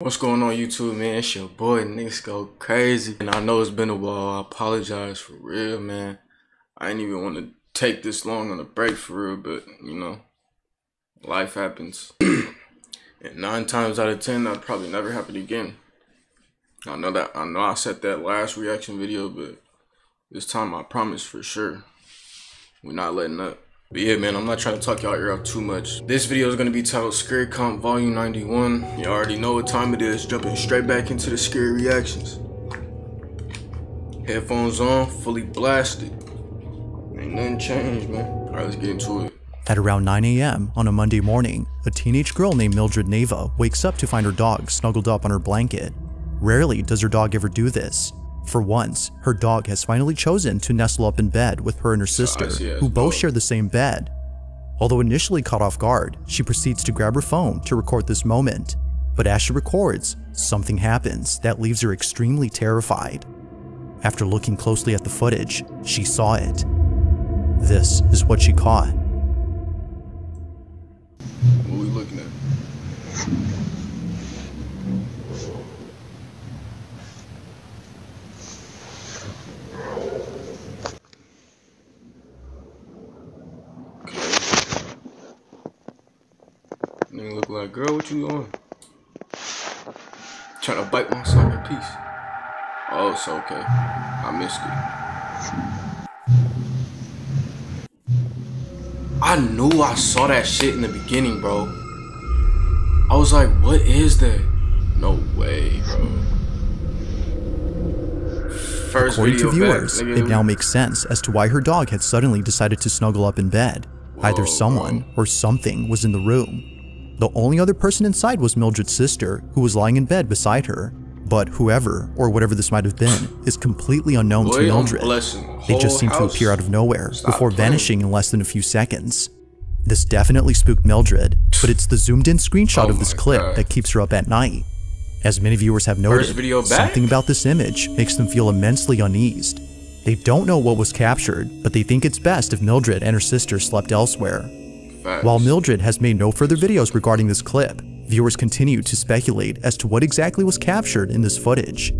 What's going on YouTube, man? It's your boy, Nix Go Krazy. And I know it's been a while. I apologize for real, man. I ain't even want to take this long on a break for real, but, you know, life happens. and nine times out of ten, that probably never happen again. I know that, I know I said that last reaction video, but this time I promise for sure. We're not letting up. But yeah, man, I'm not trying to talk y'all ear out too much. This video is going to be titled Scary Comp Volume 91. You already know what time it is. Jumping straight back into the scary reactions. Headphones on, fully blasted. Ain't nothing changed, man. Alright, let's get into it. At around 9 a.m. on a Monday morning, a teenage girl named Mildred Neva wakes up to find her dog snuggled up on her blanket. Rarely does her dog ever do this, for once, her dog has finally chosen to nestle up in bed with her and her sister, who both oh. share the same bed. Although initially caught off guard, she proceeds to grab her phone to record this moment. But as she records, something happens that leaves her extremely terrified. After looking closely at the footage, she saw it. This is what she caught. What are we looking at? Nigga look like, girl, what you doing? Trying to bite my son in piece. Oh, it's okay. I missed it. I knew I saw that shit in the beginning, bro. I was like, what is that? No way, bro. First According to viewers, back, it now makes sense as to why her dog had suddenly decided to snuggle up in bed. Whoa, Either someone bro. or something was in the room. The only other person inside was Mildred's sister, who was lying in bed beside her. But whoever, or whatever this might have been, is completely unknown Boy, to Mildred. They just seem to appear out of nowhere before playing. vanishing in less than a few seconds. This definitely spooked Mildred, but it's the zoomed in screenshot oh of this clip God. that keeps her up at night. As many viewers have noted, something about this image makes them feel immensely uneased. They don't know what was captured, but they think it's best if Mildred and her sister slept elsewhere. Facts. While Mildred has made no further videos regarding this clip, viewers continue to speculate as to what exactly was captured in this footage.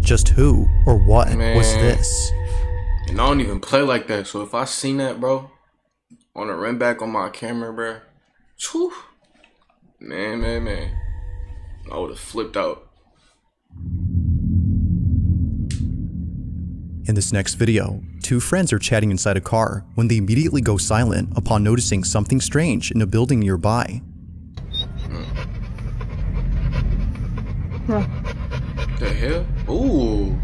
Just who or what man. was this? And I don't even play like that, so if I seen that, bro, on a run back on my camera, bro, whew, man, man, man, I would have flipped out. In this next video, two friends are chatting inside a car when they immediately go silent upon noticing something strange in a building nearby. The hell? Ooh.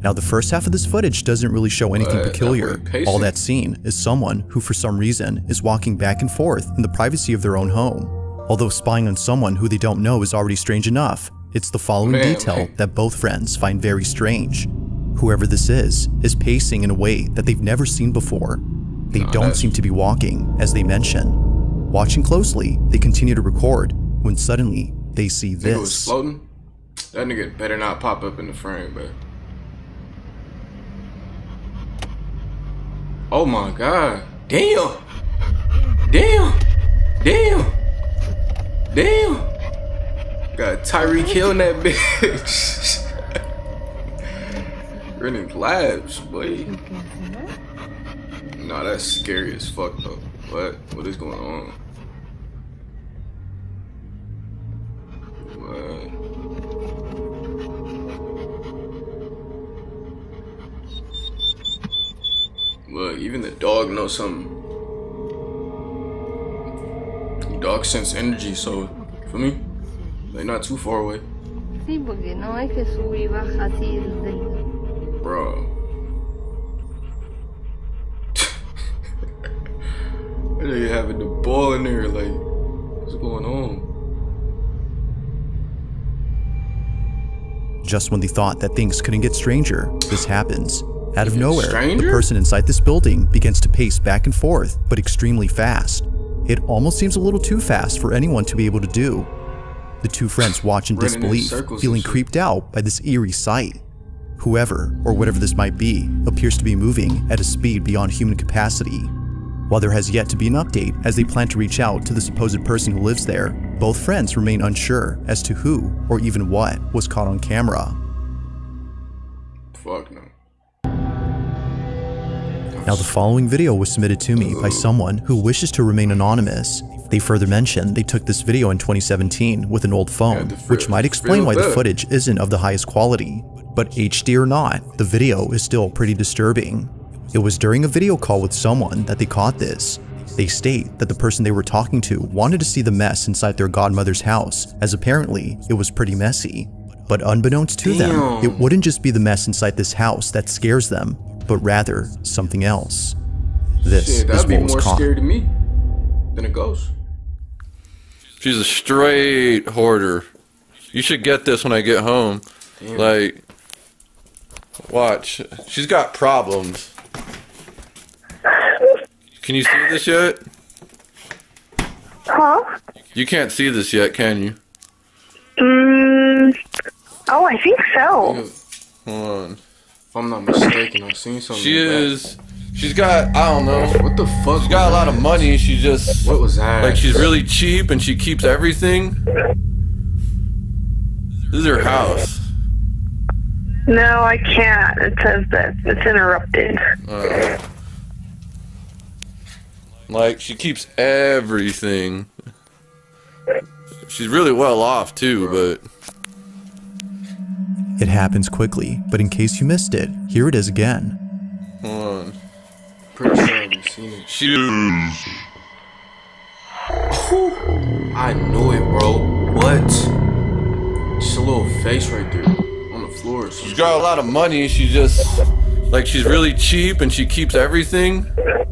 Now, the first half of this footage doesn't really show anything uh, peculiar. That All that's seen is someone who, for some reason, is walking back and forth in the privacy of their own home. Although spying on someone who they don't know is already strange enough, it's the following man, detail man. that both friends find very strange. Whoever this is, is pacing in a way that they've never seen before. They no, don't seem to be walking, as they mention. Watching closely, they continue to record, when suddenly, they see this. was floating? That nigga better not pop up in the frame, but... Oh my god. Damn! Damn! Damn! Damn! Got Tyreek killing that bitch. Running labs, boy. Nah, that's scary as fuck though. What? What is going on? What? Look, even the dog knows something. Dog sense energy, so for me, they're not too far away. Sí, porque no es que sube y baja así Bro. they having the ball in there, like, what's going on? Just when they thought that things couldn't get stranger, this happens. Out of nowhere, stranger? the person inside this building begins to pace back and forth, but extremely fast. It almost seems a little too fast for anyone to be able to do. The two friends watch in disbelief, in feeling creeped out by this eerie sight. Whoever, or whatever this might be, appears to be moving at a speed beyond human capacity. While there has yet to be an update as they plan to reach out to the supposed person who lives there, both friends remain unsure as to who or even what was caught on camera. Fuck no. Now, the following video was submitted to me by someone who wishes to remain anonymous. They further mention they took this video in 2017 with an old phone, which might explain why the footage isn't of the highest quality. But HD or not, the video is still pretty disturbing. It was during a video call with someone that they caught this. They state that the person they were talking to wanted to see the mess inside their godmother's house, as apparently it was pretty messy. But unbeknownst to Damn. them, it wouldn't just be the mess inside this house that scares them, but rather something else. This Shit, that'd is be what was more caught. scary to me than a ghost. She's a straight hoarder. You should get this when I get home. Damn. Like, watch. She's got problems. Can you see this yet? Huh? You can't see this yet, can you? Mm, oh, I think so. Hold on. If I'm not mistaken, I've seen something. She is. She's got. I don't know. What the fuck? She's got a lot of money. She just. What was that? Like she's really cheap and she keeps everything. This is her house. No, I can't. It says that it's interrupted. Uh, like she keeps everything. She's really well off too, but it happens quickly, but in case you missed it, here it is again. Hold on. Pretty sure I've. She I knew it, bro. What? Just a little face right there on floor. She's got a lot of money. She just like she's really cheap and she keeps everything.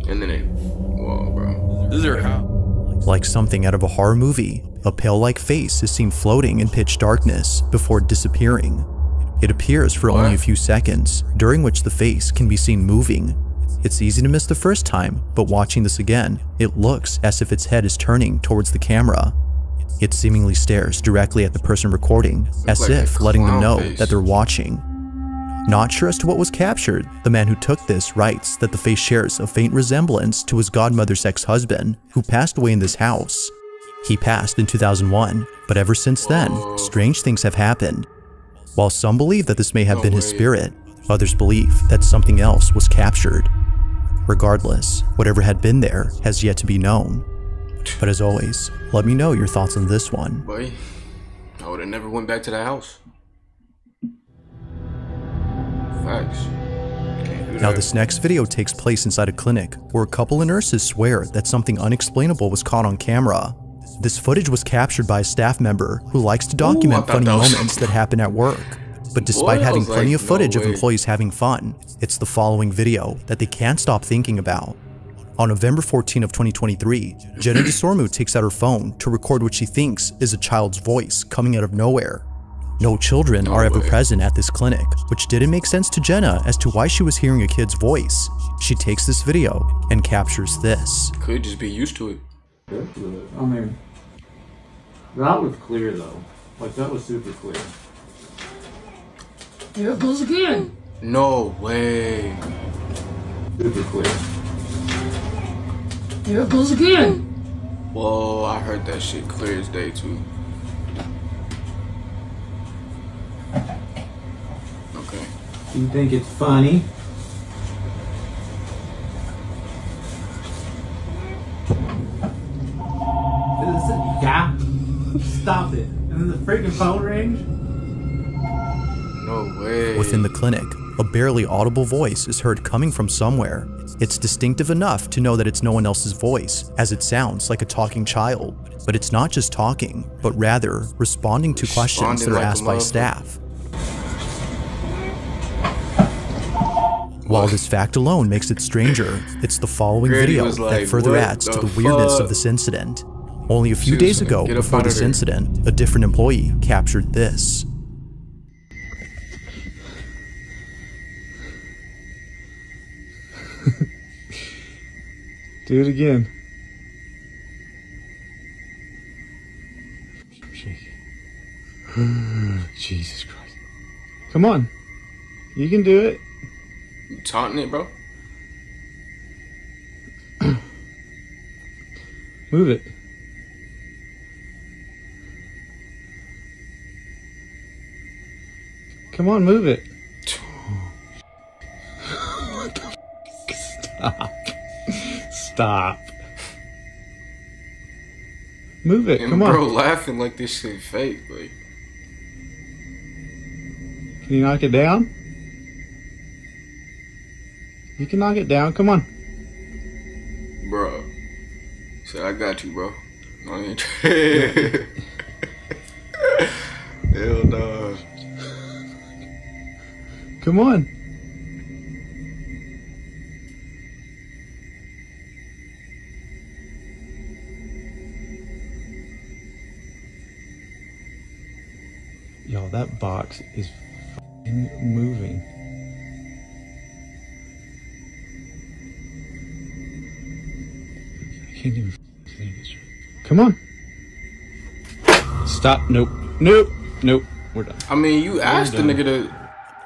And then it, whoa, bro. This is her house. Like something out of a horror movie, a pale-like face is seen floating in pitch darkness before disappearing. It appears for what? only a few seconds, during which the face can be seen moving. It's easy to miss the first time, but watching this again, it looks as if its head is turning towards the camera. It seemingly stares directly at the person recording, as like if letting them know face. that they're watching. Not sure as to what was captured, the man who took this writes that the face shares a faint resemblance to his godmother's ex-husband, who passed away in this house. He passed in 2001, but ever since then, strange things have happened, while some believe that this may have no been way. his spirit, others believe that something else was captured. Regardless, whatever had been there has yet to be known. But as always, let me know your thoughts on this one. Boy, I would have never went back to that house. Facts. Now this next video takes place inside a clinic where a couple of nurses swear that something unexplainable was caught on camera. This footage was captured by a staff member who likes to document Ooh, funny that moments that happen at work. But despite having plenty like, of footage no of employees having fun, it's the following video that they can't stop thinking about. On November 14 of 2023, Jenna DeSormu takes out her phone to record what she thinks is a child's voice coming out of nowhere. No children no are ever present at this clinic, which didn't make sense to Jenna as to why she was hearing a kid's voice. She takes this video and captures this. Could just be used to it. I mean, that was clear though. Like that was super clear. There it goes again. No way. Super clear. There it goes again. Whoa, I heard that shit clear as day too. Okay. You think it's funny? Yeah. Stop it. And then the freaking phone rings. No way. Within the clinic, a barely audible voice is heard coming from somewhere. It's distinctive enough to know that it's no one else's voice, as it sounds like a talking child. But it's not just talking, but rather responding to questions that are asked by staff. While this fact alone makes it stranger, it's the following video that further adds to the weirdness of this incident. Only a few days ago, before this incident, a different employee captured this. Do it again. Jesus Christ. Come on. You can do it. You taunting it, bro? Move it. Come on, move it. Stop. Move it. And Come on. bro laughing like this shit fake. Like, Can you knock it down? You can knock it down. Come on. bro. Said I got you, bro. No. Hell no. Come on. Box is fing moving. I can't even see this. Come on. Stop. Nope. Nope. Nope. We're done. I mean, you asked the nigga to.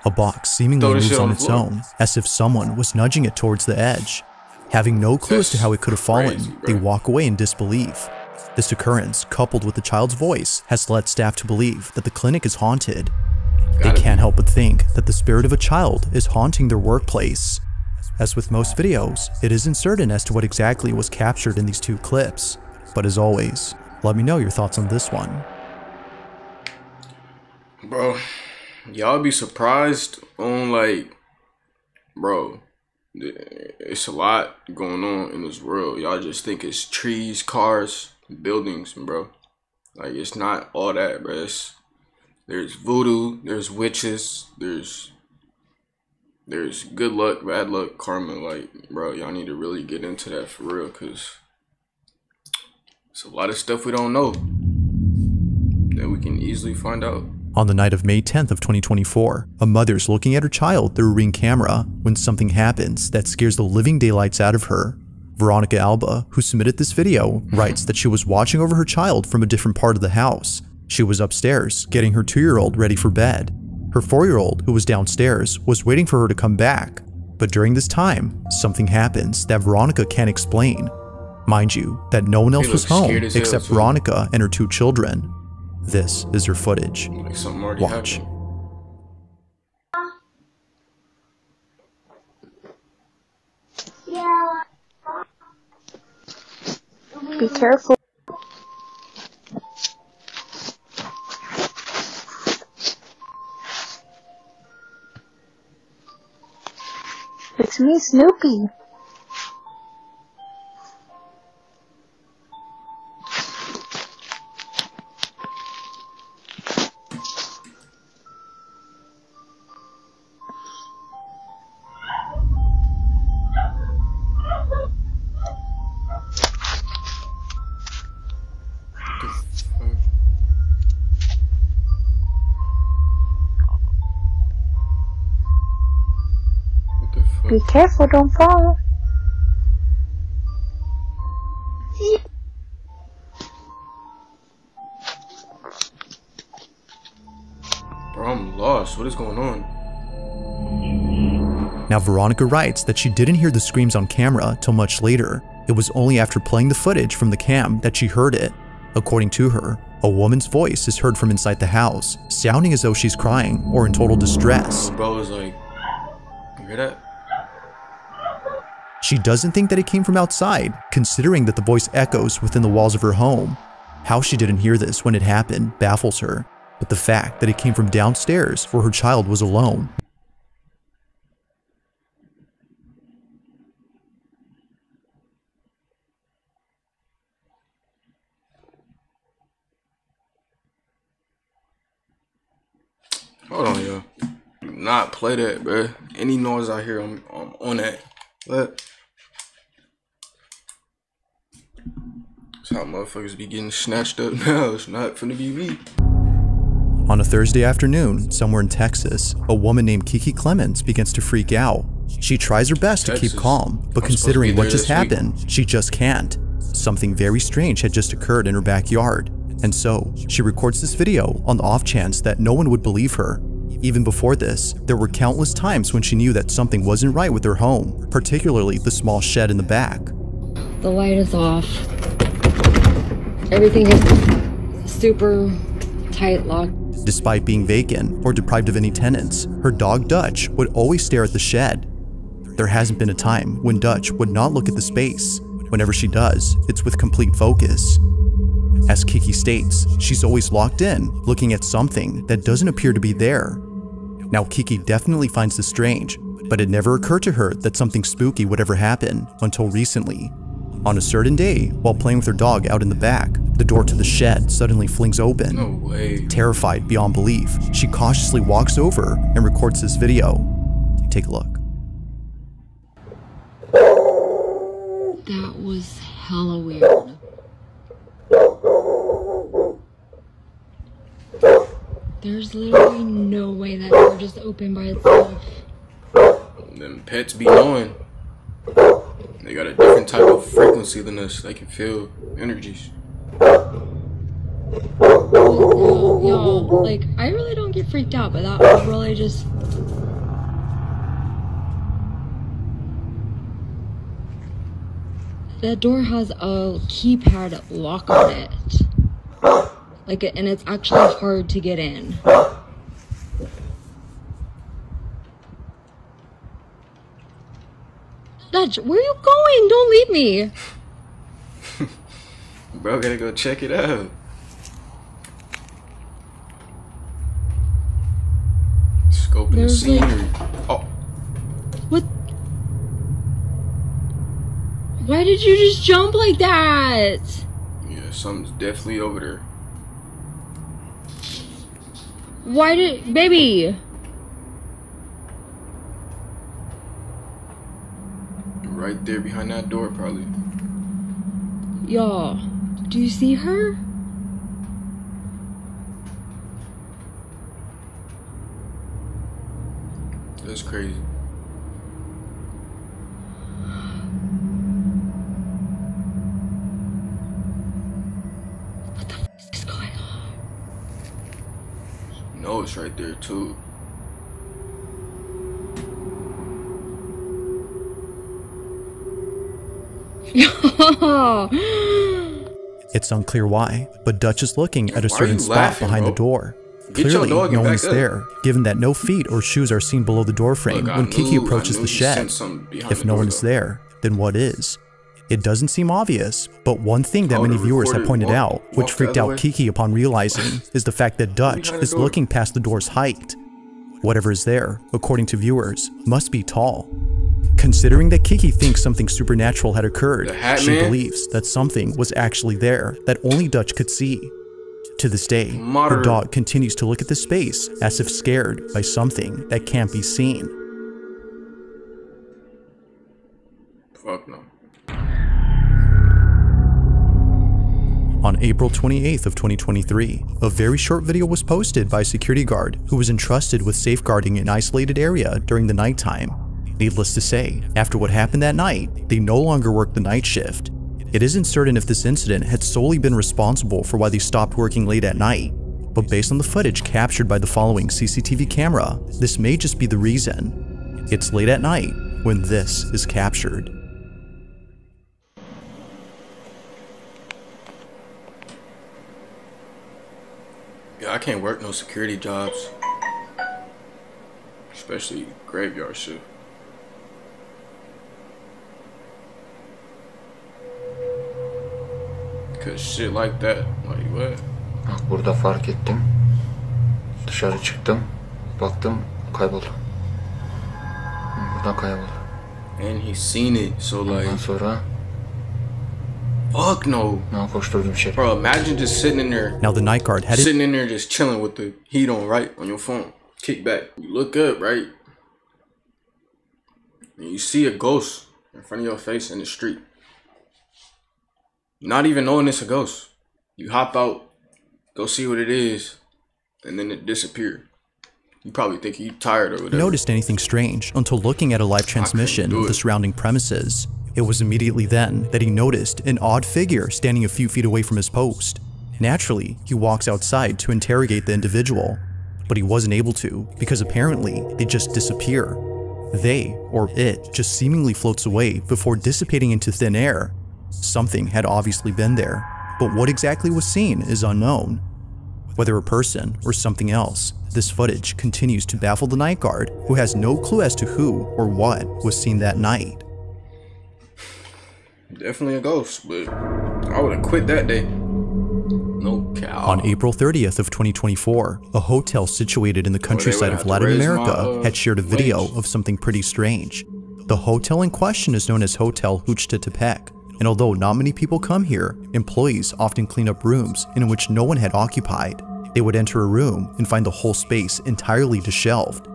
A box seemingly moves on on its floor. own, as if someone was nudging it towards the edge. Having no clue as to how it could have fallen, crazy, they walk away in disbelief. This occurrence, coupled with the child's voice, has led staff to believe that the clinic is haunted. They can't help but think that the spirit of a child is haunting their workplace. As with most videos, it isn't certain as to what exactly was captured in these two clips. But as always, let me know your thoughts on this one. Bro, y'all be surprised on like, bro, it's a lot going on in this world. Y'all just think it's trees, cars, buildings, bro. Like it's not all that, bro. It's, there's voodoo, there's witches, there's there's good luck, bad luck, karma. Like, bro, y'all need to really get into that for real, cause it's a lot of stuff we don't know that we can easily find out. On the night of May 10th of 2024, a mother's looking at her child through a ring camera when something happens that scares the living daylights out of her. Veronica Alba, who submitted this video, writes that she was watching over her child from a different part of the house. She was upstairs, getting her two-year-old ready for bed. Her four-year-old, who was downstairs, was waiting for her to come back. But during this time, something happens that Veronica can't explain. Mind you, that no one else was home scared as hell, except too. Veronica and her two children. This is her footage. Like Watch. happened. Be careful. Snoopy. Careful, don't fall. Bro, I'm lost. What is going on? Now, Veronica writes that she didn't hear the screams on camera till much later. It was only after playing the footage from the cam that she heard it. According to her, a woman's voice is heard from inside the house, sounding as though she's crying or in total distress. Bro was like, you hear that? She doesn't think that it came from outside, considering that the voice echoes within the walls of her home. How she didn't hear this when it happened baffles her, but the fact that it came from downstairs where her child was alone Hold on, yo. Do not play that, bro. Any noise I hear, I'm, I'm on that. But how motherfuckers be getting snatched up now. It's not finna be me. On a Thursday afternoon, somewhere in Texas, a woman named Kiki Clemens begins to freak out. She tries her best to keep calm, but I'm supposed to be considering what just this week. happened, she just can't. Something very strange had just occurred in her backyard, and so she records this video on the off chance that no one would believe her. Even before this, there were countless times when she knew that something wasn't right with her home, particularly the small shed in the back. The light is off. Everything is super tight locked. Despite being vacant or deprived of any tenants, her dog Dutch would always stare at the shed. There hasn't been a time when Dutch would not look at the space. Whenever she does, it's with complete focus. As Kiki states, she's always locked in, looking at something that doesn't appear to be there. Now, Kiki definitely finds this strange, but it never occurred to her that something spooky would ever happen until recently. On a certain day, while playing with her dog out in the back, the door to the shed suddenly flings open. No way. Terrified beyond belief, she cautiously walks over and records this video. Take a look. That was hella weird. There's literally no way that door just opened by itself. Them pets be knowing. They got a different type of frequency than us. They can feel energies. Yo, like, I really don't get freaked out, but that was really just. That door has a keypad lock on it. Like, and it's actually hard to get in. Dutch, where are you going? Don't leave me. Bro, gotta go check it out. Scoping the There's, like- scenery. Oh, What? Why did you just jump like that? yeah, something's definitely over there. Why did, baby? Right there behind that door, probably. Y'all, do you see her? That's crazy. What the f is going on? You know it's right there, too. It's unclear why, but Dutch is looking at a Why certain spot laughing, behind the door. Get Clearly, no one's up. there, given that no feet or shoes are seen below the door frame when Kiki knew- I approaches the shed. sent something behind If the no one is there, then what is? It doesn't seem obvious, but one thing that Oh, many viewers have pointed walk- out, which freaked out way? Kiki upon realizing, is the fact that Dutch is door. looking past the door's height. Whatever is there, according to viewers, must be tall. Considering that Kiki thinks something supernatural had occurred, she Man? believes that something was actually there that only Dutch could see. To this day, her dog continues to look at the space as if scared by something that can't be seen. Fuck no. On April 28th of 2023, a very short video was posted by a security guard who was entrusted with safeguarding an isolated area during the nighttime. Needless to say, after what happened that night, they no longer worked the night shift. It isn't certain if this incident had solely been responsible for why they stopped working late at night, but based on the footage captured by the following CCTV camera, this may just be the reason. It's late at night when this is captured. Yeah, I can't work no security jobs. Especially graveyard shit. Cause shit like that, like what? Bak burada fark ettim. Dışarı çıktım. Baktım kayboldu. Hı, Buradan kayboldu. And he's seen it, so Ondan like, sonra fuck no. ne koşturdum içeri. Bro, imagine just sitting in there, Now the night guard headed sitting in there just chilling with the heat on, right? On your phone. Kick back. You look up, right? And you see a ghost in front of your face in the street. Not even knowing it's a ghost. You hop out, go see what it is, and then it disappear. You probably think you tired or whatever. noticed anything strange until looking at a live transmission of the surrounding premises. It was immediately then that he noticed an odd figure standing a few feet away from his post. Naturally, he walks outside to interrogate the individual, but he wasn't able to because apparently they just disappear. They, or it, just seemingly floats away before dissipating into thin air. Something had obviously been there, but what exactly was seen is unknown. Whether a person or something else, this footage continues to baffle the night guard, who has no clue as to who or what was seen that night. Definitely a ghost, but I would have quit that day. No cow. On April 30th of 2024, a hotel situated in the countryside of Latin America my, uh, had shared a video of something pretty strange. The hotel in question is known as Hotel Huchtitepec, and although not many people come here, employees often clean up rooms in which no one had occupied. They would enter a room and find the whole space entirely disheveled.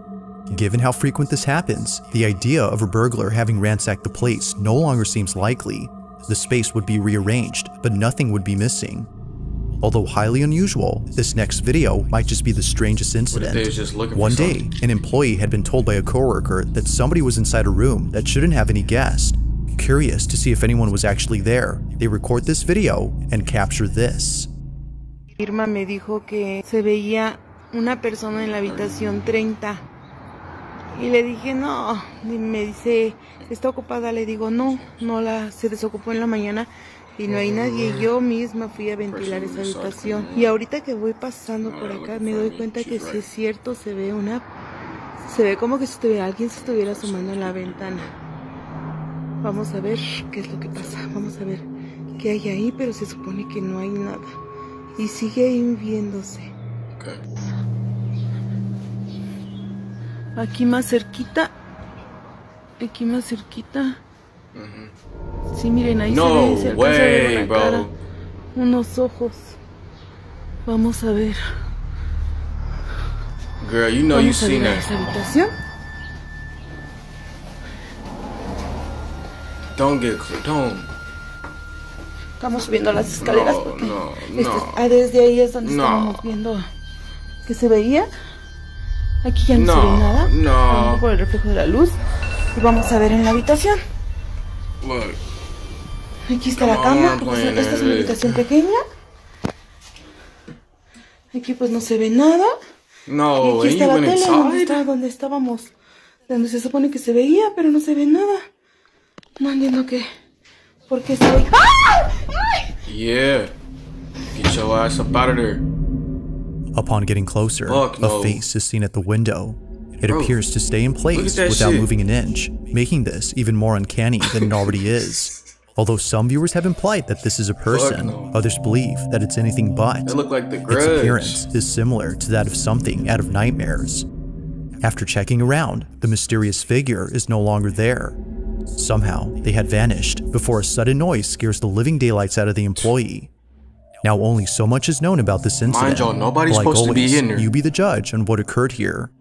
Given how frequent this happens, the idea of a burglar having ransacked the place no longer seems likely. The space would be rearranged, but nothing would be missing. Although highly unusual, this next video might just be the strangest incident. One day, an employee had been told by a coworker that somebody was inside a room that shouldn't have any guests. Curious to see if anyone was actually there, they record this video and capture this. Irma me dijo que se veía una persona en la habitación 30. Y le dije, no, y me dice, ¿está ocupada? Le digo, no, no la, se desocupó en la mañana y no hay nadie. Yo misma fui a ventilar esa habitación. Y ahorita que voy pasando por acá me doy cuenta que si es cierto, se ve una... Se ve como que si alguien se estuviera asomando en la ventana. Vamos a ver qué es lo que pasa. Vamos a ver qué hay ahí, pero se supone que no hay nada. Y sigue viéndose. Aquí más cerquita. Aquí más cerquita. Sí, miren, ahí no se ve, se way, a ver una bro. cara, unos ojos. Vamos a ver. Girl, you know Vamos you a seen ver a that. esa habitación. Don't get don't. Estamos subiendo las escaleras No, porque no, este- no. ah, desde ahí es donde estábamos viendo que se veía. Aquí ya no, se ve nada. no. Por el reflejo de la luz. Y vamos a ver en la habitación. Look, Aquí está Come la cama. on, porque esta es una it. habitación pequeña. Aquí pues no se ve nada. y no, aquí and está la tele donde, está, donde estábamos. Donde se supone que se veía, pero no se ve nada. No entiendo qué. ¿Por qué se ve? ¡Ah! ¡Ay! Yeah, get your ass up out of there. Upon getting closer, Fuck no. a face is seen at the window. It Bro, appears to stay in place without shit. moving an inch, making this even more uncanny than it already is. Although some viewers have implied that this is a person, no. others believe that it's anything but. It looked like the Its appearance is similar to that of something out of nightmares. After checking around, the mysterious figure is no longer there. Somehow, they had vanished before a sudden noise scares the living daylights out of the employee. Now, only so much is known about this incident. y'all, nobody's Like supposed to be always, in there. You be the judge on what occurred here.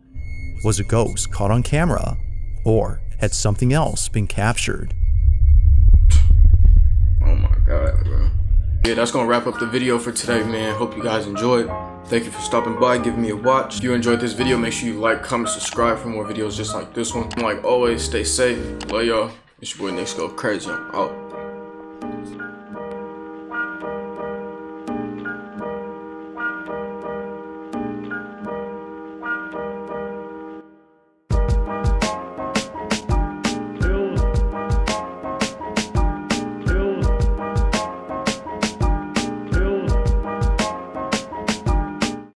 Was a ghost caught on camera, or had something else been captured? Oh my god, bro. Yeah, that's gonna wrap up the video for today, man. Hope you guys enjoyed. Thank you for stopping by, giving me a watch. If you enjoyed this video, make sure you like, comment, subscribe for more videos just like this one. Like always, stay safe. Love y'all. It's your boy Nix Go Krazy. I'm out.